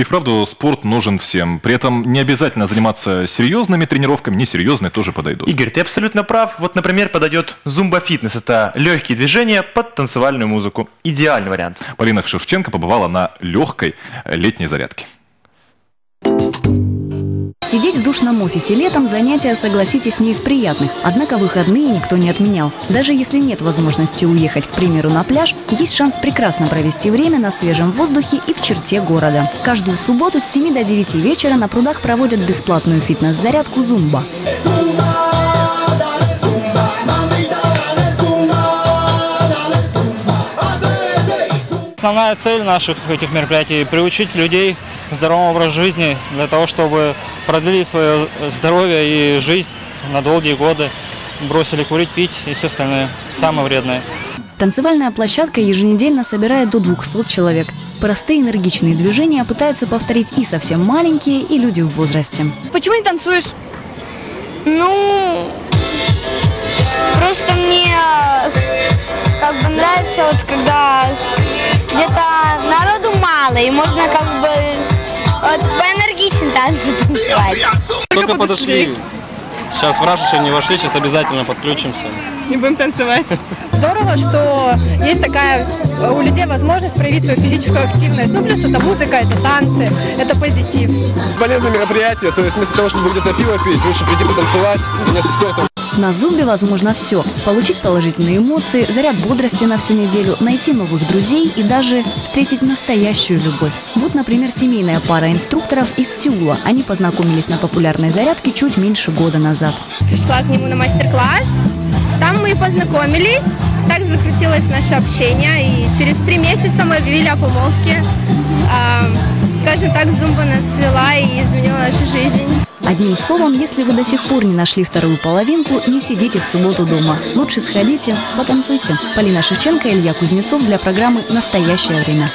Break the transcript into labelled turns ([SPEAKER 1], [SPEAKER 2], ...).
[SPEAKER 1] И вправду спорт нужен всем. При этом не обязательно заниматься серьезными тренировками, несерьезные тоже подойдут.
[SPEAKER 2] Игорь, ты абсолютно прав. Вот, например, подойдет зумба-фитнес. Это легкие движения под танцевальную музыку. Идеальный вариант.
[SPEAKER 1] Полина Шевченко побывала на легкой летней зарядке.
[SPEAKER 3] Сидеть в душном офисе летом – занятие, согласитесь, не из приятных. Однако выходные никто не отменял. Даже если нет возможности уехать, к примеру, на пляж, есть шанс прекрасно провести время на свежем воздухе и в черте города. Каждую субботу с 7 до 9 вечера на прудах проводят бесплатную фитнес-зарядку «Зумба».
[SPEAKER 4] Основная цель наших этих мероприятий – приучить людей к здоровому образу жизни для того, чтобы продлили свое здоровье и жизнь на долгие годы, бросили курить, пить и все остальное, самое вредное.
[SPEAKER 3] Танцевальная площадка еженедельно собирает до 200 человек. Простые энергичные движения пытаются повторить и совсем маленькие, и люди в возрасте.
[SPEAKER 5] Почему не танцуешь? Ну, просто мне как бы нравится, вот когда где-то народу мало, и можно как бы вот поэнергичнее танцы танцевать.
[SPEAKER 6] Только подошли. Сейчас в раш еще не вошли, сейчас обязательно подключимся.
[SPEAKER 7] Не будем танцевать. Здорово, что есть такая у людей возможность проявить свою физическую активность. Ну, плюс это музыка, это танцы, это позитив.
[SPEAKER 8] Полезное мероприятие, то есть вместо того, чтобы где-то пиво пить, лучше прийти потанцевать, заняться спортом.
[SPEAKER 3] На зумбе возможно все. Получить положительные эмоции, заряд бодрости на всю неделю, найти новых друзей и даже встретить настоящую любовь. Вот, например, семейная пара инструкторов из Сеула. Они познакомились на популярной зарядке чуть меньше года назад.
[SPEAKER 5] Пришла к нему на мастер-класс, там мы и познакомились, так закрутилось наше общение, и через три месяца мы объявили о помолвке. А, скажем так, зумба нас свела и изменила нашу жизнь.
[SPEAKER 3] Одним словом, если вы до сих пор не нашли вторую половинку, не сидите в субботу дома. Лучше сходите, потанцуйте. Полина Шевченко, Илья Кузнецов для программы «Настоящее время».